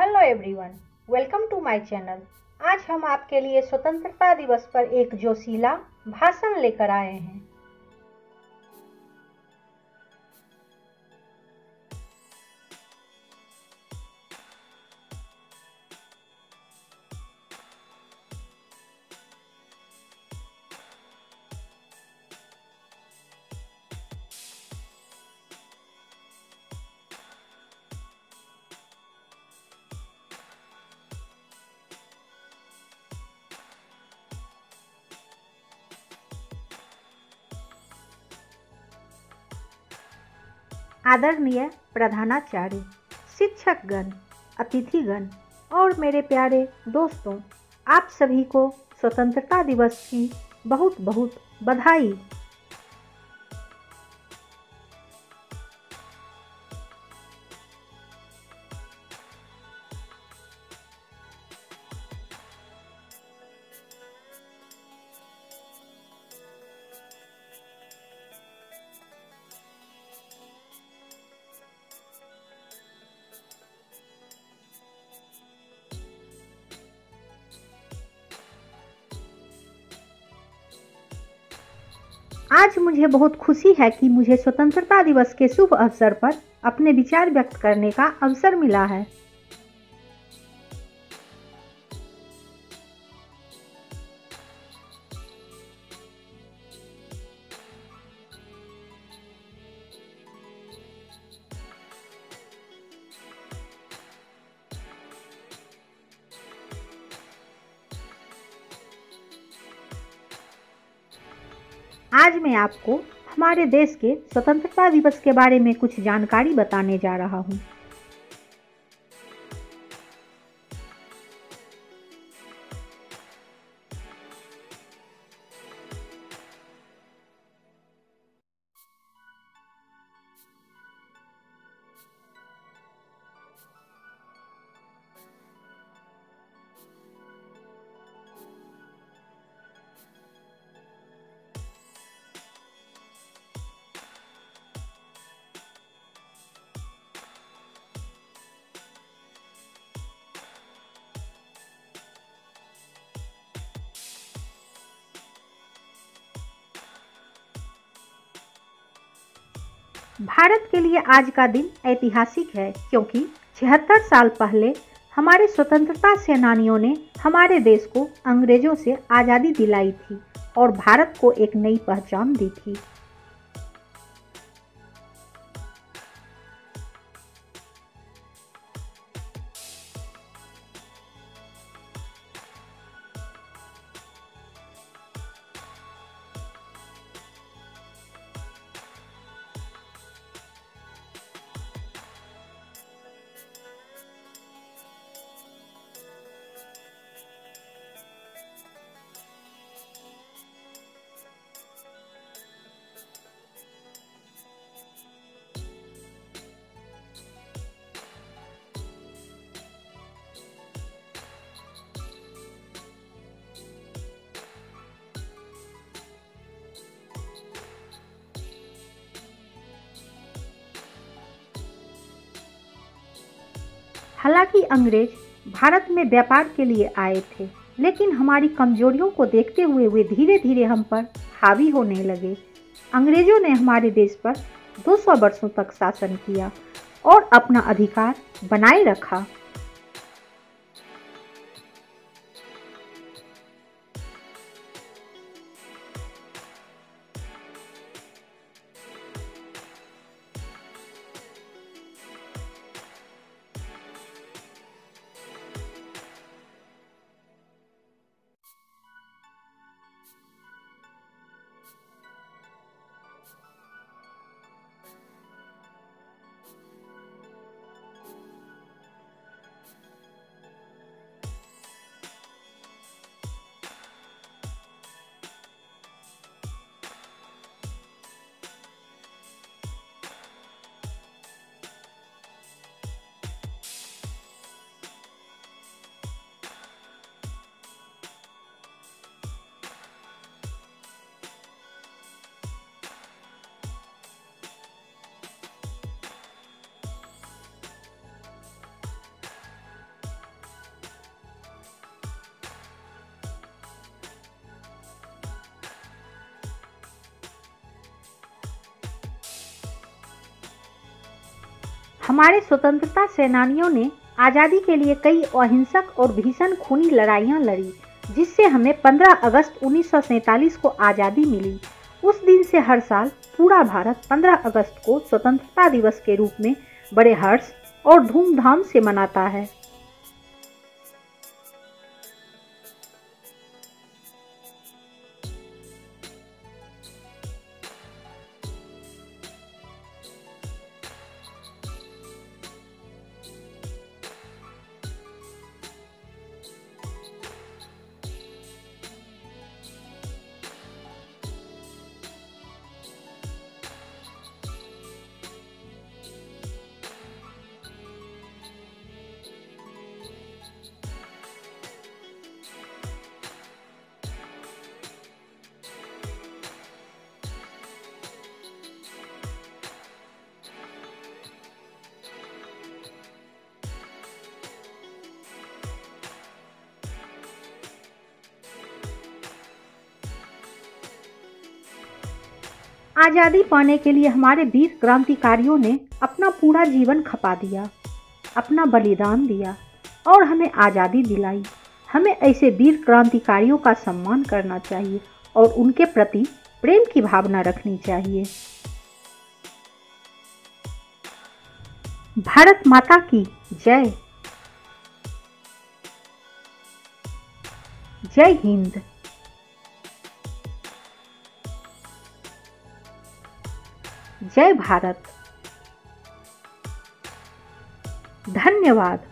Hello everyone, welcome to my channel. आज हम आपके लिए स्वतंत्रता दिवस पर एक जोशीला भाषण लेकर आए हैं। आदरणीय प्रधानाचार्य, शिक्षकगण, अतिथिगण और मेरे प्यारे दोस्तों, आप सभी को स्वतंत्रता दिवस की बहुत बहुत बधाई। आज मुझे बहुत खुशी है कि मुझे स्वतंत्रता दिवस के शुभ अवसर पर अपने विचार व्यक्त करने का अवसर मिला है। आज मैं आपको हमारे देश के स्वतंत्रता दिवस के बारे में कुछ जानकारी बताने जा रहा हूँ। भारत के लिए आज का दिन ऐतिहासिक है, क्योंकि छिहत्तर साल पहले हमारे स्वतंत्रता सेनानियों ने हमारे देश को अंग्रेज़ों से आज़ादी दिलाई थी और भारत को एक नई पहचान दी थी। हालाँकि अंग्रेज़ भारत में व्यापार के लिए आए थे, लेकिन हमारी कमजोरियों को देखते हुए वे धीरे धीरे हम पर हावी होने लगे। अंग्रेज़ों ने हमारे देश पर 200 वर्षों तक शासन किया और अपना अधिकार बनाए रखा। हमारे स्वतंत्रता सेनानियों ने आज़ादी के लिए कई अहिंसक और भीषण खूनी लड़ाइयाँ लड़ी, जिससे हमें 15 अगस्त उन्नीस सौ सैंतालीस को आज़ादी मिली। उस दिन से हर साल पूरा भारत 15 अगस्त को स्वतंत्रता दिवस के रूप में बड़े हर्ष और धूमधाम से मनाता है। आज़ादी पाने के लिए हमारे वीर क्रांतिकारियों ने अपना पूरा जीवन खपा दिया, अपना बलिदान दिया और हमें आज़ादी दिलाई। हमें ऐसे वीर क्रांतिकारियों का सम्मान करना चाहिए और उनके प्रति प्रेम की भावना रखनी चाहिए। भारत माता की जय। जय हिंद। जय भारत। धन्यवाद।